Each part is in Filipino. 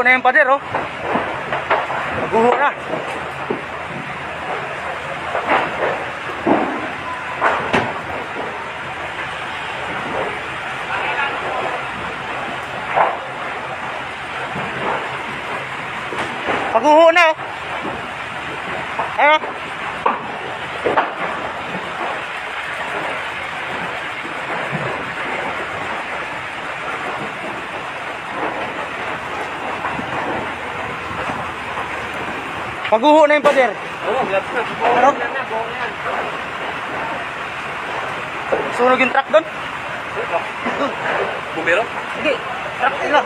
Pagguho na yung pader, oh. Pagguho na. Pagguho na, oh. Ayun. Pagguho na yung pader. Oo, yan. Sunog yung truck doon. Bumero? Hindi. Truck nila.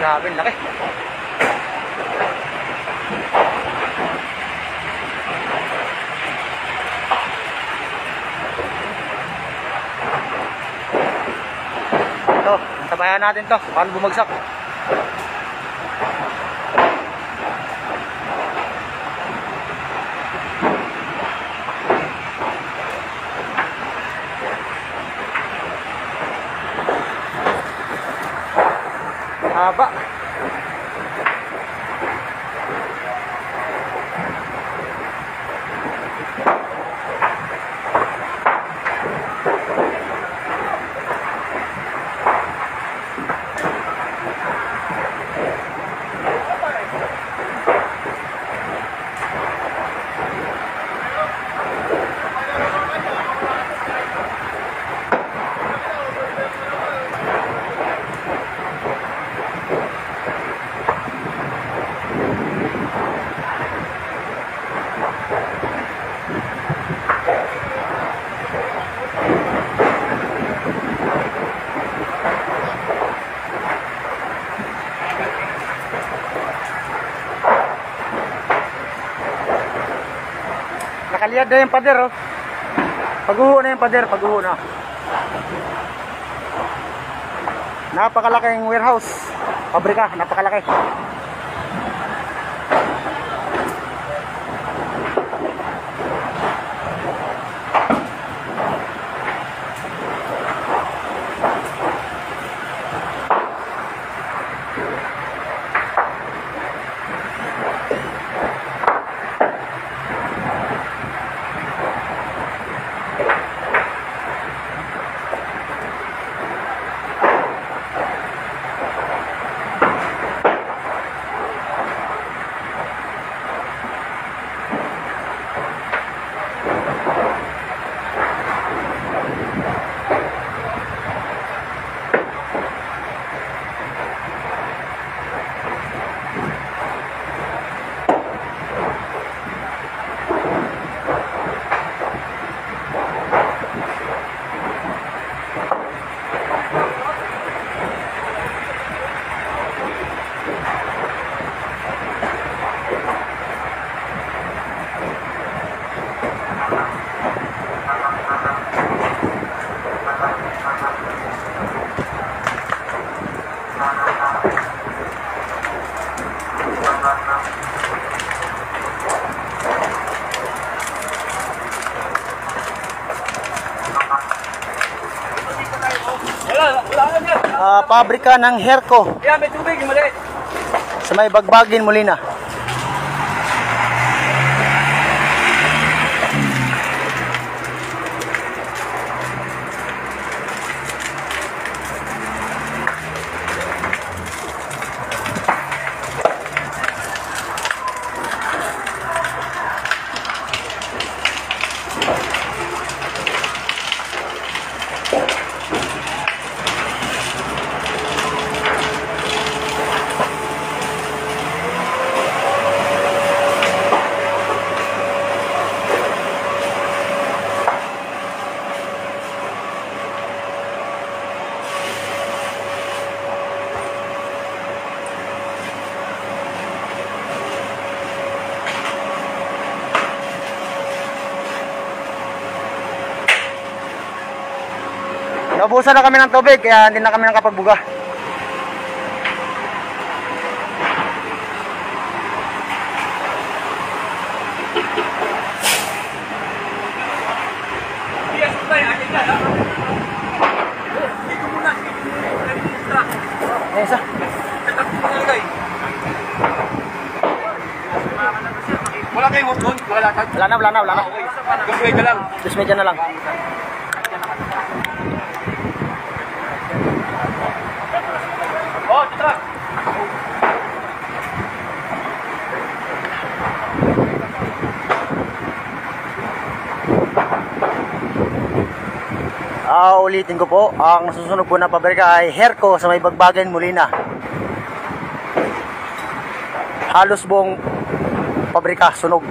Grabe, laki. Ito, sabayan natin to. Paano bumagsak? Haba. Nakaliyad na yung pader, oh. Paghuho na yung pader, paghuho na. Napakalaking warehouse. Pabrika, napakalaki. Wala, wala ka dyan. Pabrika ng Herco Yan, may tubig, maliit. sa may Bagbagin, Molina. Naubusan na kami ng tubig, kaya hindi na kami nakapagbuga. Na. nalagay. Wala kayo? Wala na, wala na, wala na. Gagawin ka lang. Just medyo na lang. Ah, ulitin ko po, ang nasusunod po na pabrika ay Herco sa may Bagbagan, Molina. Halos buong pabrika sunog.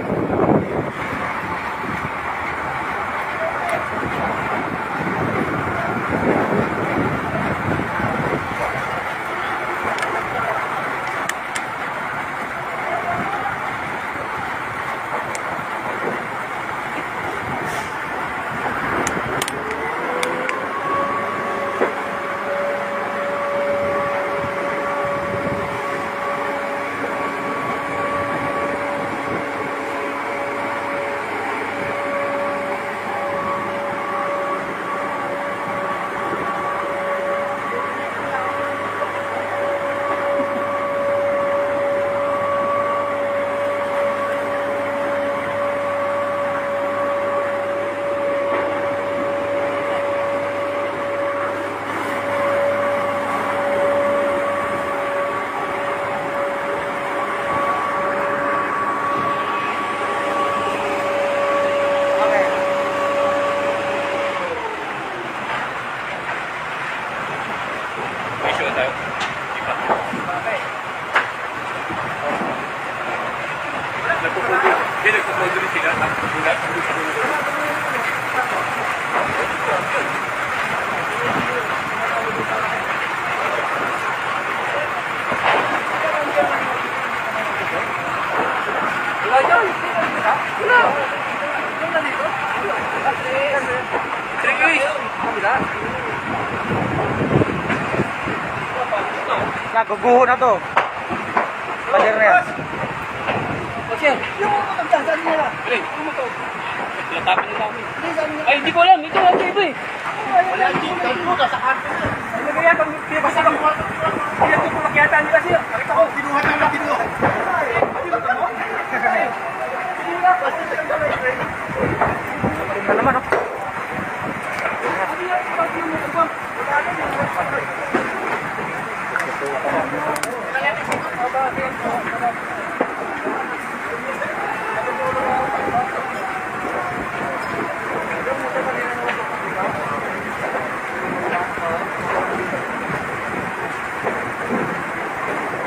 Naguguho na to. Pader na yan. Kasi, yung magkakasaan nila. Pre, ano mo to? Tinatapin nila kami. Ay, hindi ko alam. Ito ang iba eh. Wala, dito. Dito, sa kanto. Ano kaya pag pinabasa ka mo? Kaya ito pumakyata nila siya. Nakita ko, kinuha ka na kinuha. Tingnan naman, oh.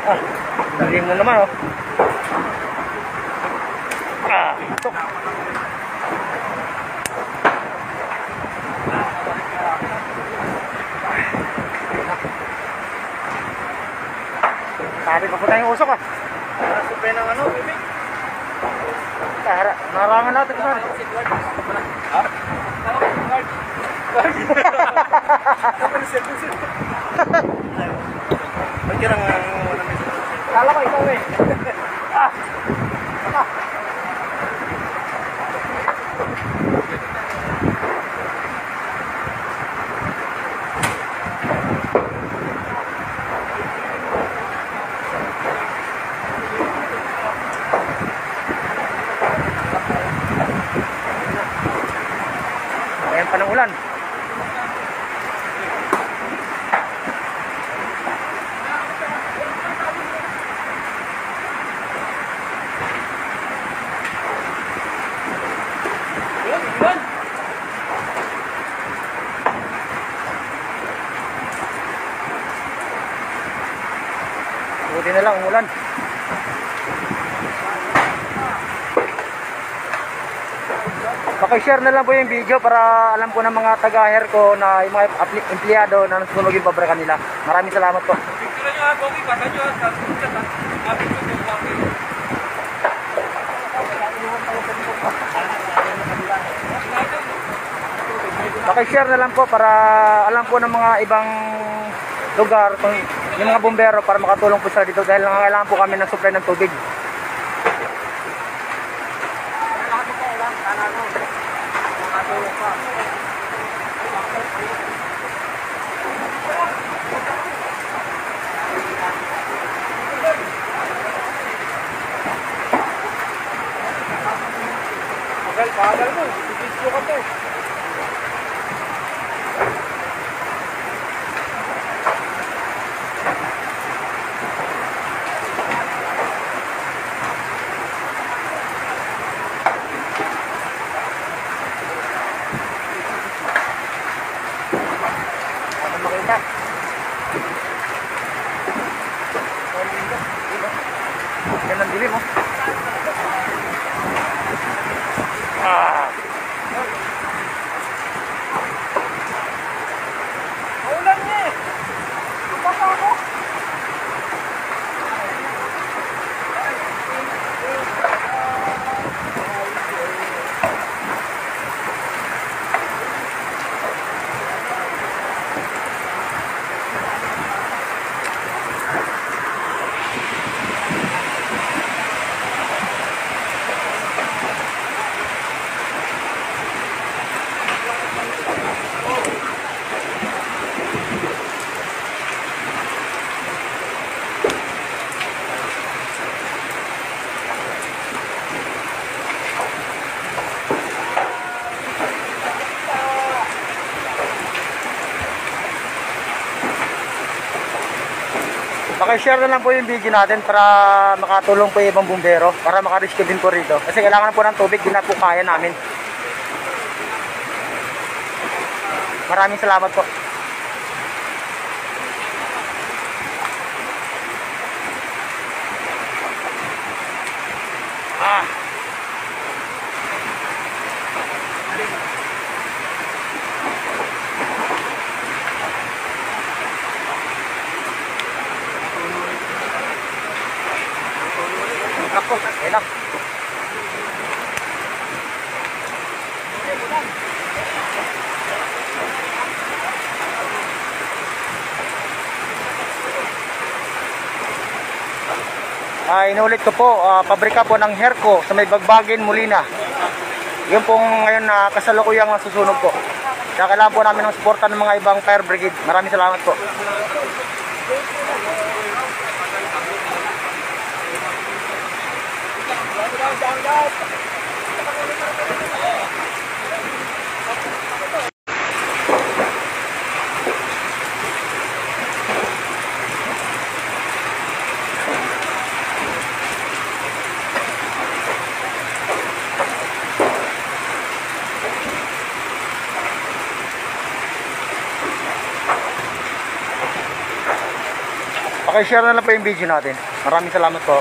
Ah, dalim na naman, oh. Ah, ito. Sabi pa po tayong usok ah. Supay ng ano, bibig. Tara, narangan natin saan. Ha? Guard. Guard. Ba't yun ang unang message? Kala ko ikaw eh. Ayan pa ng ulan. Yun, yun. Buti na lang, umulan. Paki-share na lang po yung video para alam po ng mga taga-hair ko na yung mga empleyado na nasunog yung pabrika nila. Maraming salamat po. Picture nyo ha, nyo ha. Ha. Ah, picture nyo, Pogi. Paki-share na lang po para alam po ng mga ibang lugar kung yung mga bumbero para makatulong po sila dito dahil nangangailangan po kami ng supply ng tubig. Paki-share na lang po yung video natin para makatulong po yung ibang bumbero para makarescue din po rito. Kasi kailangan po ng tubig, di na po kaya namin. Maraming salamat po. Ah. Ako, okay lang. Ah, inulit ko po, ah, pabrika po ng Herco sa may Bagbagin, Molina. Yun pong ngayon na kasalukuyang susunog po. Kaya kailangan po namin ng suporta ng mga ibang fire brigade. Maraming salamat po. Pakishare na lang po yung video natin. Maraming salamat po.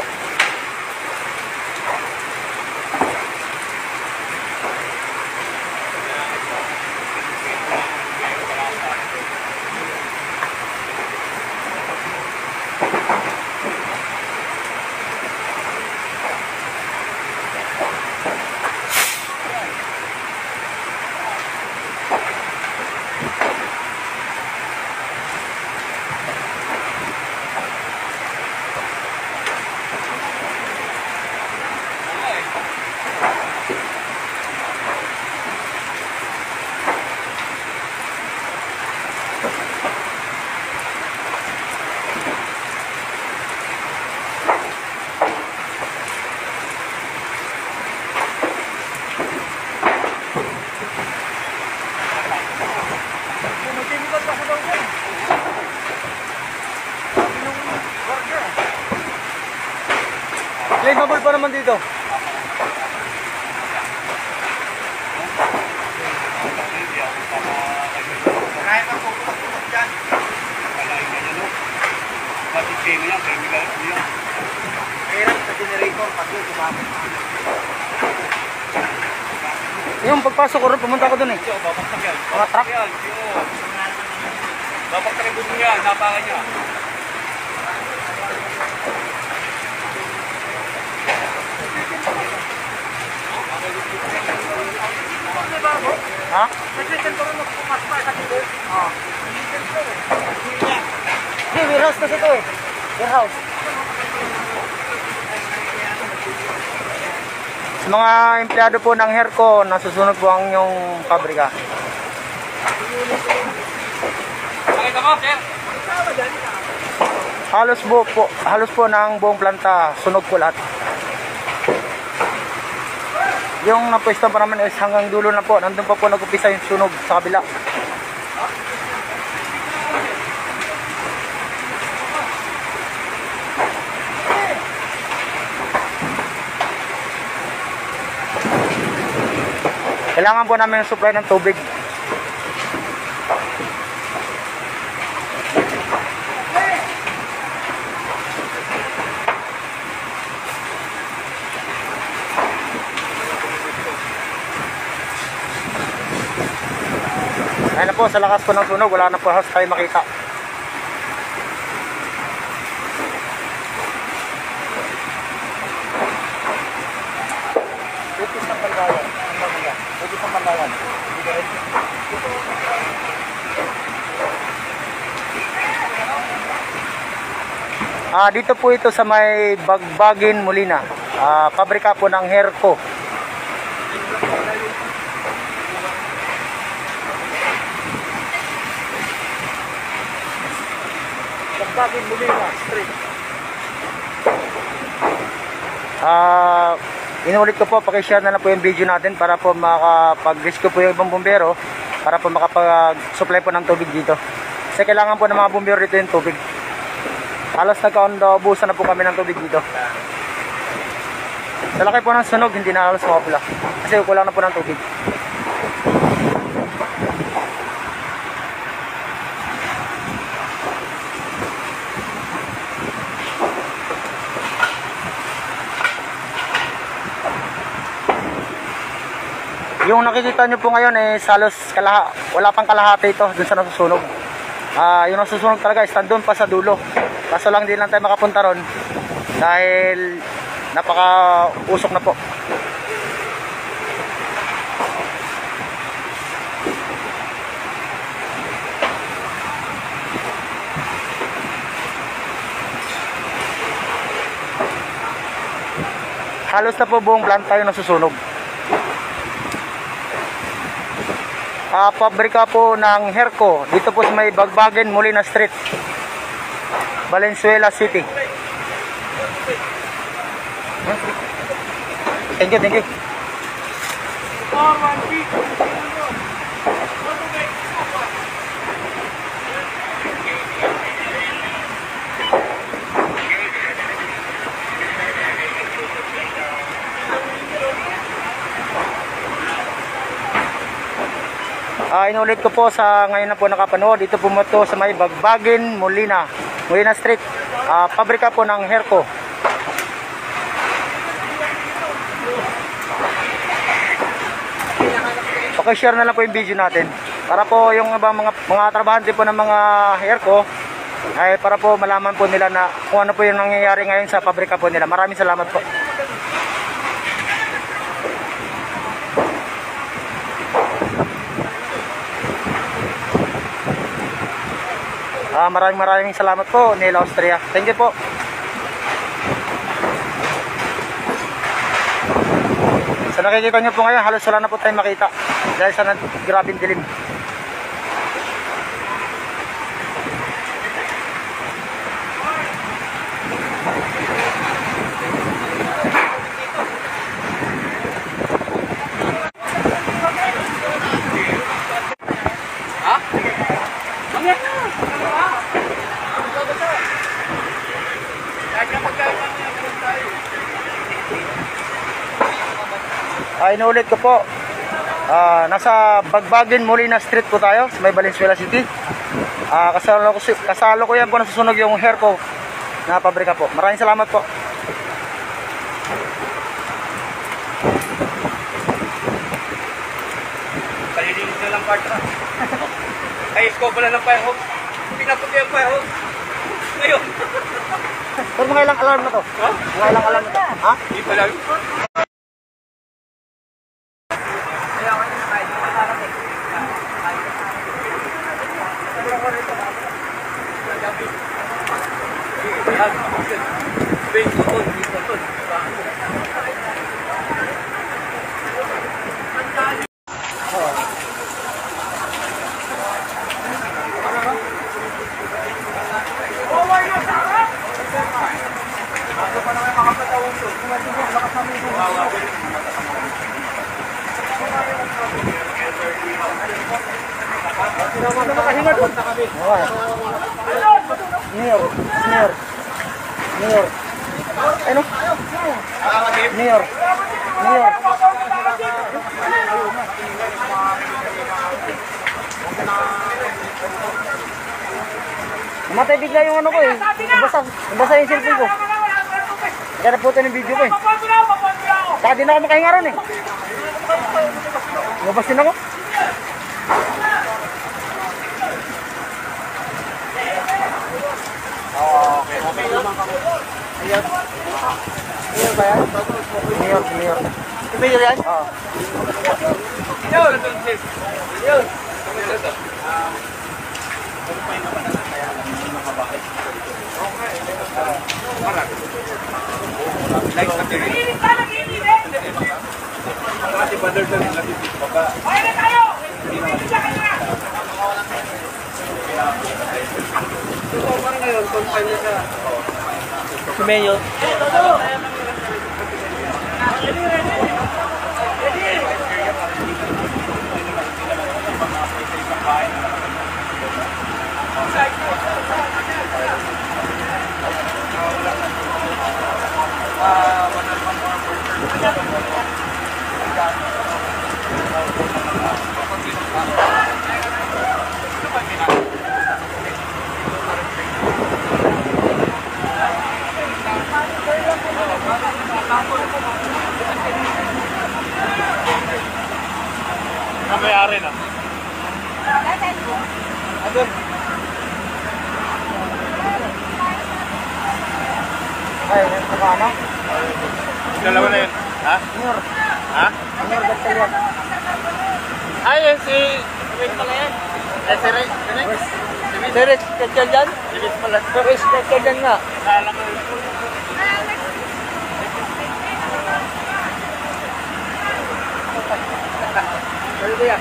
Magtinipan pa sa daw dyan. Claimable pa naman dito. Kaya ka puputok dyan. Kalahin ka niya, no? Bakit kayo yan? Kaya nila yan. Mahirap sa generator pag yun sumabot. Yung pagpasok ko rin, pumunta ko dun eh. Ito, babaksak yan. Mga truck. Yan, yun. Babaksak yung buto niya, napakan niya. Ano ba ako? Ha? Nag-listen ko rin ako pumasok pa sa dito. Oo. Hindi, warehouse kasi ito eh. Warehouse. Sa mga empleyado po ng Herco, nasusunod po ang inyong pabrika. Pakita mo, sir. Halos po, po, halos po ng buong planta, sunog po lahat. Yung napwesto pa naman is hanggang dulo na po, nandun pa po nag-upisa yung sunog sa kabila. Kailangan po namin ng supply ng tubig. Ayun po, sa lakas po ng sunog, wala na po halos tayo makita. Utis ng Pandayan. Ang Manila. Rin. Ah, dito po ito sa may Bagbagin, Molina. Ah, pabrika po ng Herco. Bagbagin, Molina Street. Ah, inulit ko po, pakishare na lang po yung video natin para po makapag-rescue po yung ibang bumbero para po makapag-supply po ng tubig dito. Kasi kailangan po ng mga bumbero dito yung tubig. Halos nagkaundabusan na po kami ng tubig dito. Sa laki po ng sunog, hindi na halos mapula. Kasi kulang na po ng tubig. Yung nakikita nyo po ngayon eh salos kalaha, wala pang kalahati ito dun sa nasusunog. Ah, yung nasusunog talaga is nandun pa sa dulo. Kaso lang din lang tayo makapunta ron dahil napaka usok na po. Halos na po buong planta yung nasusunog. Ah, pabrika po ng Herco dito po sa may Bagbagen, Molina Street. Valenzuela City. Thank you, thank you. Ah, inulit ko po sa ngayon na po nakapanood. Dito po mo to sa may Bagbagin, Molina. Molina Street. Ah, pabrika po ng Herco. Okay, share na lang po yung video natin. Para po yung mga, mga trabahante po ng mga Herco, ay para po malaman po nila na kung ano po yung nangyayari ngayon sa pabrika po nila. Maraming salamat po. Ah, maraming maraming salamat po, Neil Austria. Thank you po. Sa nakikita niyo po ngayon, halos wala na po tayong makita. Dahil sa grabing dilim. Ha? Mamaya ka. Kahit kapag kayo mamaya, ganun tayo. Ah, inuulit ko po. Ah, nasa Bagbagin, Molina Street po tayo, sa may Valenzuela City. Ah, kasalo ko, kasalo ko yan po nasusunog yung hair ko na pabrika po. Maraming salamat po. Kalilinis na lang part Ay, scope na ng fire hose. Pinaputi ang fire hose. Ngayon. Pero mga ilang alarm na to? Ha? Mga ilang alarm na to? Ha? Hindi pala. Kaya ako yung kahit hindi pa narating. Lahat. Bing, tutol, bing, tutol. Okay. Mayor. Mayor. Mayor. Ano? Mayor. Mayor. Namatay bigla yung ano ko eh. Nabasa, nabasa yung cellphone ko. Kaya naputo ng video ko eh. Saka di na ako makahinga ron eh. Lumabas din ako. Mayor ba yan? Mayor, mayor. Si Mayor yan? Oo. Yun! Yun! Si Mayor. Namayari na. Ay, ano ba ano? Dalawa na yun. Ha? Mayor. Ha? Mayor Gatalian. Ay, yun si... Wait pala yan. Eh, si Rick. Si Rick. Pala. Si Rich Gatalian nga. Kala ko Sorry kuya.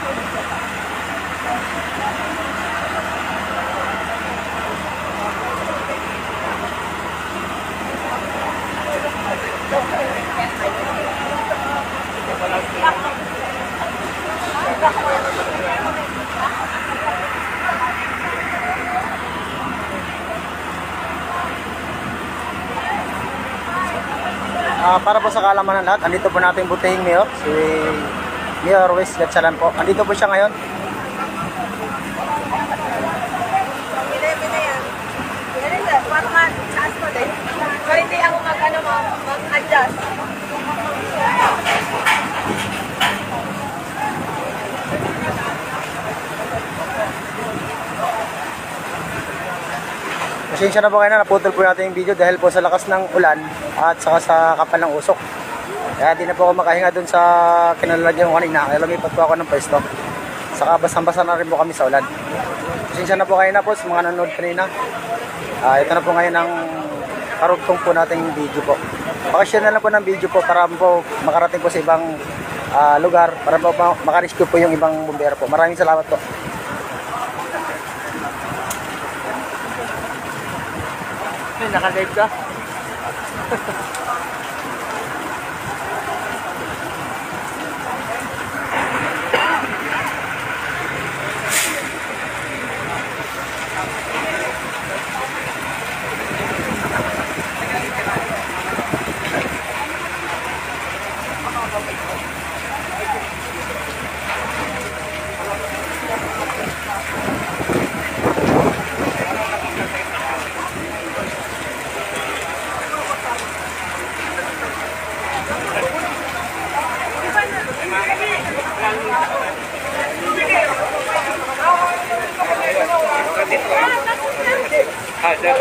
Ah, para po sa kalaman ng lahat, andito po natin butihing mayor, si Mayor West Gatsalan po. Andito po siya ngayon. Hindi ako mag, ano, mag- mag-adjust. Pasensya na po kayo na naputol po natin yung video dahil po sa lakas ng ulan at saka sa kapal ng usok. Kaya di na po ako makahinga dun sa kinalalagyan ko kanina. Kaya lumipat po ako ng pwesto. Saka basang-basa na rin po kami sa ulan. Pasensya na po kayo na po sa mga nanonood kanina. Ah, ito na po ngayon ang karugtong po nating video po. Pakashare na lang po ng video po para po makarating po sa ibang ah, lugar para po ma- makarescue po yung ibang bumbero po. Maraming salamat po. Naka-live ka? Ah, dyan.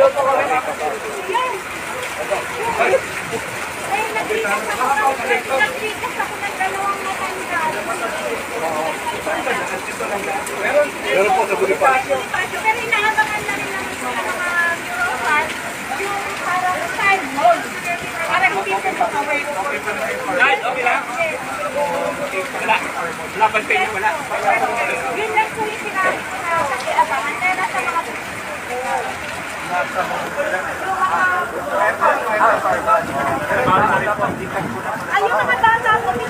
Ay, nagtikas ako ng nagtikas ako ng dalawang matanda. Meron po sa Bonifacio. Pero inaabangan na rin namin sa mga Europan yung parang time mold. Parang hindi sa mga away. Okay? Wala. Wala. Wala. Wala. Bata po, pinaalis na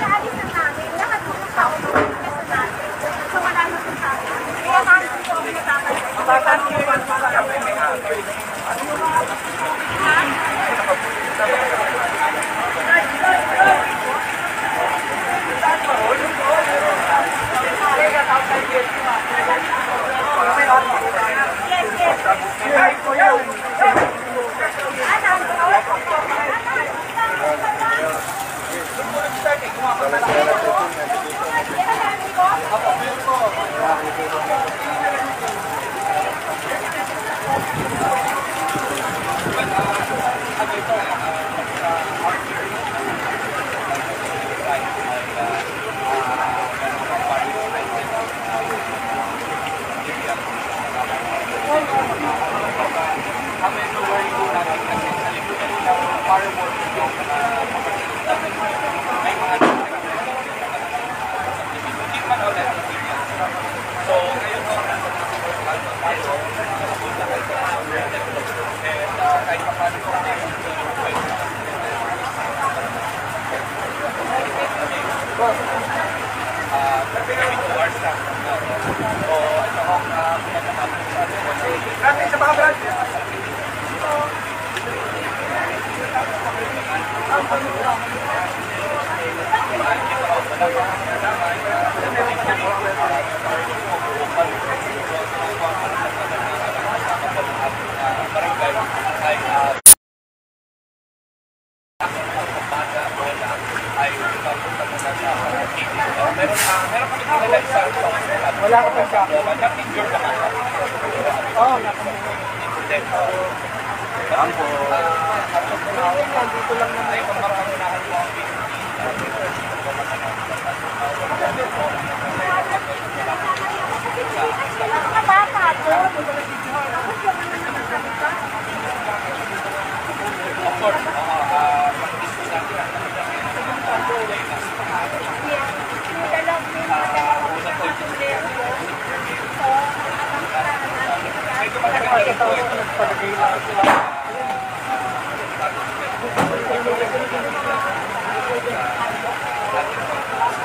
Bata po.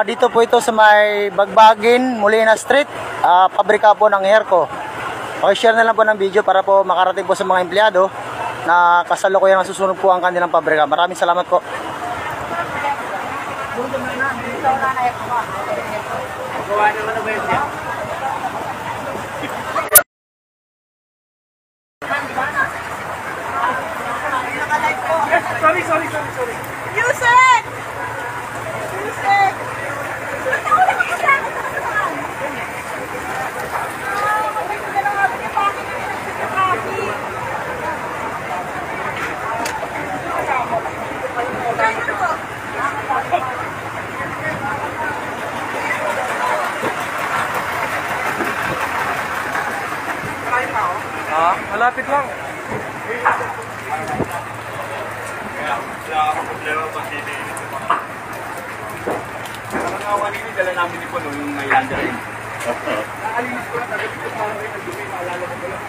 Ah, dito po ito sa may Bagbagin, Molina Street, ah, pabrika po ng Herco. Okay, share na lang po ng video para po makarating po sa mga empleyado na kasalukuyan ang susunod po ang kanilang pabrika. Maraming salamat po. Sorry, sorry, sorry, sorry. Yusek! Yusek! Ba't ako nakakasama sa kasama? Ah, maganda na nga ba niya pa akin yung nagkakaki? Ayun po. Ah, malapit lang. Nangangawan ini dala namin ni Puno yung may landa rin. Nakalinis ko lang, agad ko pa rin, nagdumi, maalala ko lang.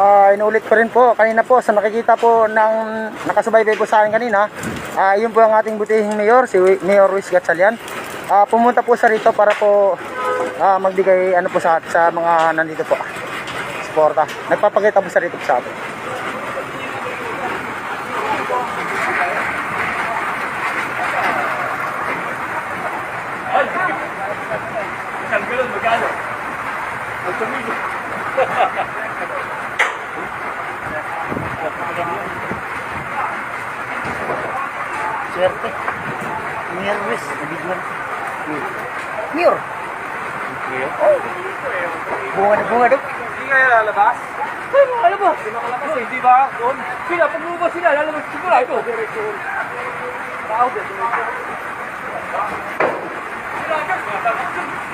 Ah, inulit ko rin po kanina po sa nakikita po ng nakasubaybay po sa akin kanina. Ah, yun po ang ating butihing mayor, si Mayor Ruiz Gatchalian. Ah, pumunta po sa rito para po ah, magbigay ano po sa sa mga nandito po. Suporta. Nagpapakita po sa rito po sa atin. Swerte. Mayor Ruiz, Mir. Mir? Oh. Bunga na bunga doon. Hindi kaya lalabas? Ay, mga lalabas. Hindi makalabas eh, di ba? Doon. Sila, pag lumabas sila, lalabas siguro ito. Tao, Dapat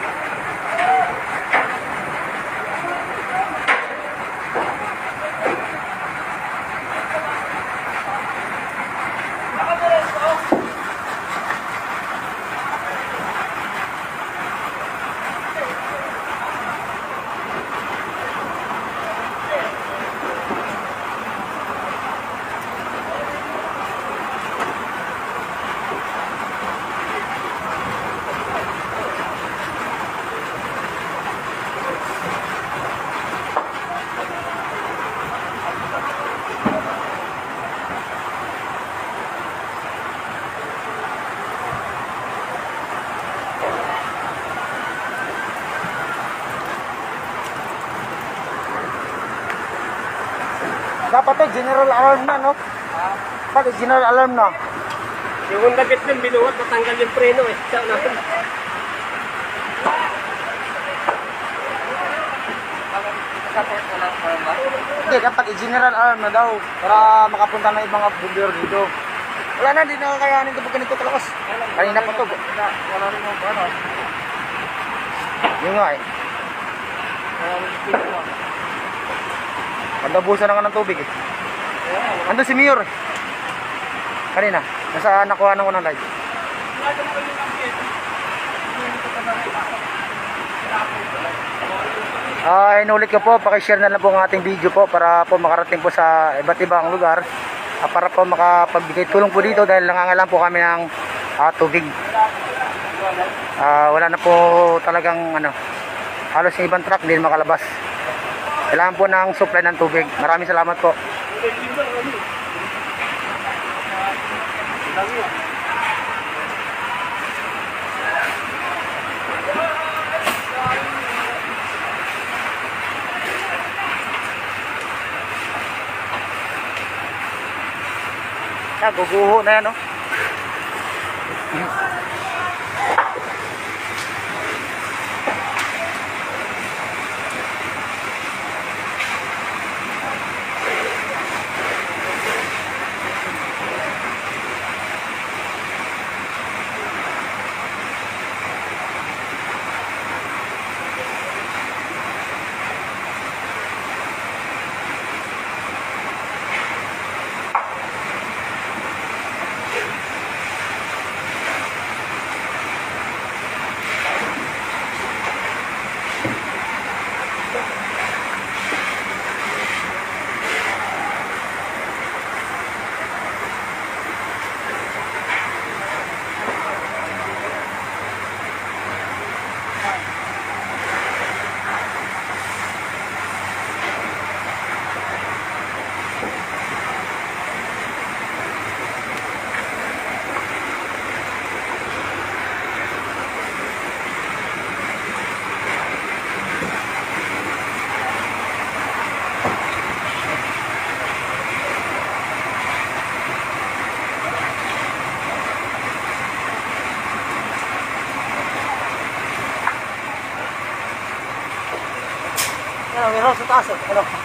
to general alarm na, no? Dapat general alarm na. Yung Honda Beat nun, binuhat, natanggal yung preno eh. Sa natin. Hindi, dapat i-general alarm na daw para makapunta na ibang bumbero dito. Wala na, hindi na kakayanin ito pag ganito kalakas. Kanina pa to. Wala rin yung ano. Yun nga eh. Pagdabusan na nga ng tubig eh. Andun si Mayor eh. Kanina, nasa nakuha ng live. Ah, inulit ko po, pakishare na lang po ang ating video po para po makarating po sa iba't ibang lugar. Ah, para po makapagbigay tulong po dito dahil nangangailangan po kami ng ah, tubig. Ah, wala na po talagang ano, halos yung ibang truck na makalabas. Kailangan po ng supply ng tubig. Maraming salamat po. Ah, guguho na yan, no? Ano, meron sa taas. eh. Ano?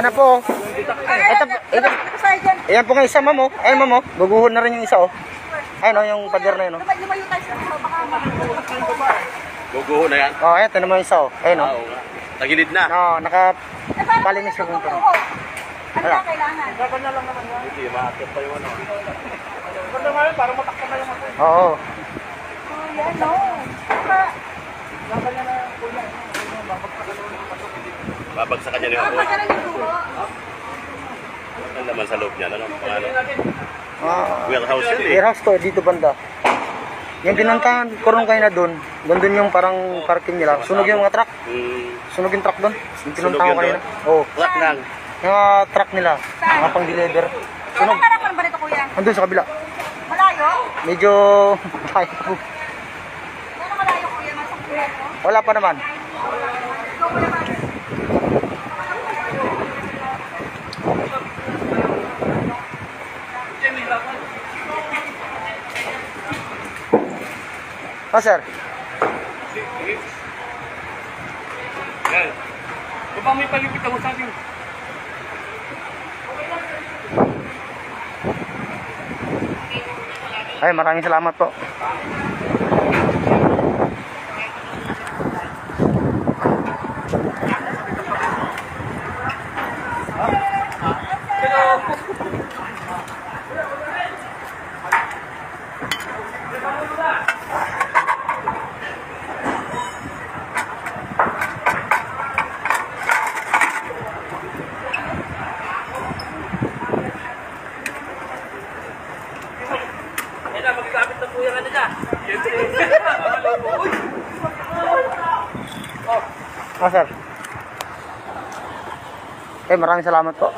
Yan na po. Ito, ito. Ayan po nga isa, ma'am, oh. Ayan, ma'am, oh. Guguhon na rin yung isa, oh. Ayun, oh, yung pader na yun, oh. Lumayo lumayo tayo sa baka Guguho na yan. Oh, ayan, ito naman yung isa, oh. Ayun, oh. Oo. Tagilid na. No, naka... Eh, yung punto. Ano na kailangan? Hindi, maakit pa yung ano. Ganda nga yun, para matakpan na yung ako. Oo. Kuya, no. Baka, Babagsakan niya yung baka ako. magkaroon yung tuho. Ang laman sa loob niya. Ano? Ano? Ah, Warehouse yun eh. warehouse to, dito banda. Yung pinuntahan, kurong kayo na doon. Doon doon yung parang parking nila. Sunog yung mga truck. Hmm. Sunog yung truck doon. Yung pinuntahan Sunog ko kanina. Oo. Flat lang. Yung mga truck nila. Mga pang-deliver. Ano harapan ba nito, kuya? Andun sa kabila. Malayo? Medyo... Ay, po. Ano malayo, kuya? Mo? Wala pa naman. Ikaw Ah, sir. Yan. Baba may palipit ako sa akin. Ay, maraming salamat po. Ah, sir. Eh, maraming salamat po.